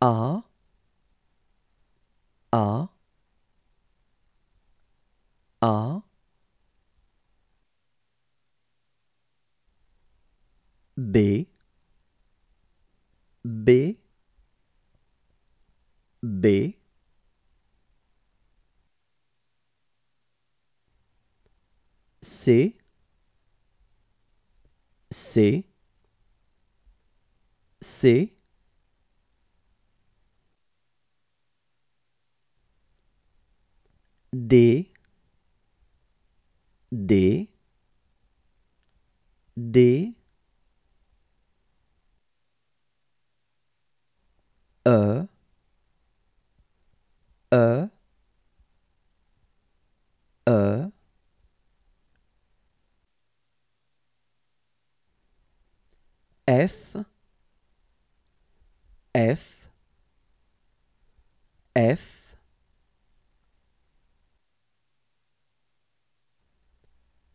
A A A. B B B. C C C D D D. E E E. F F F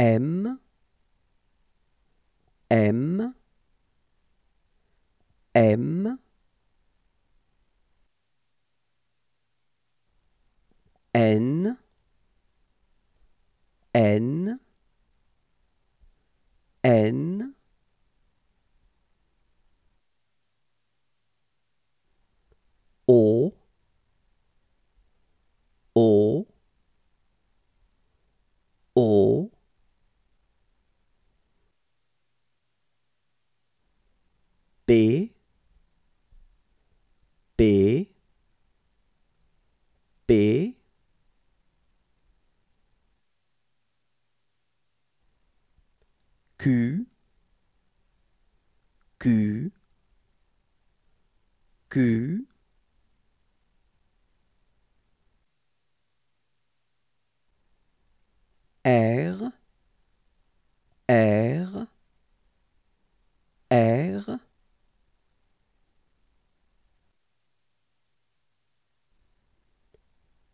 M M M. N N N B B B Q Q Q R R R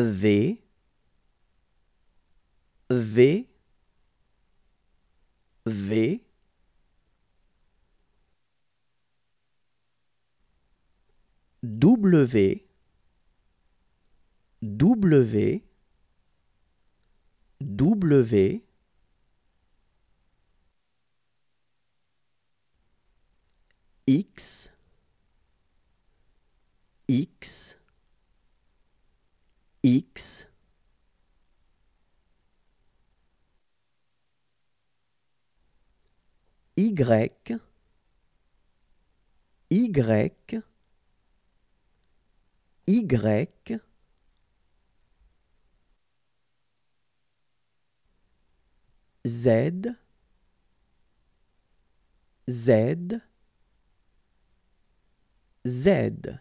V V V. W W W. X X X. Y. Y. Y Z. Z. Z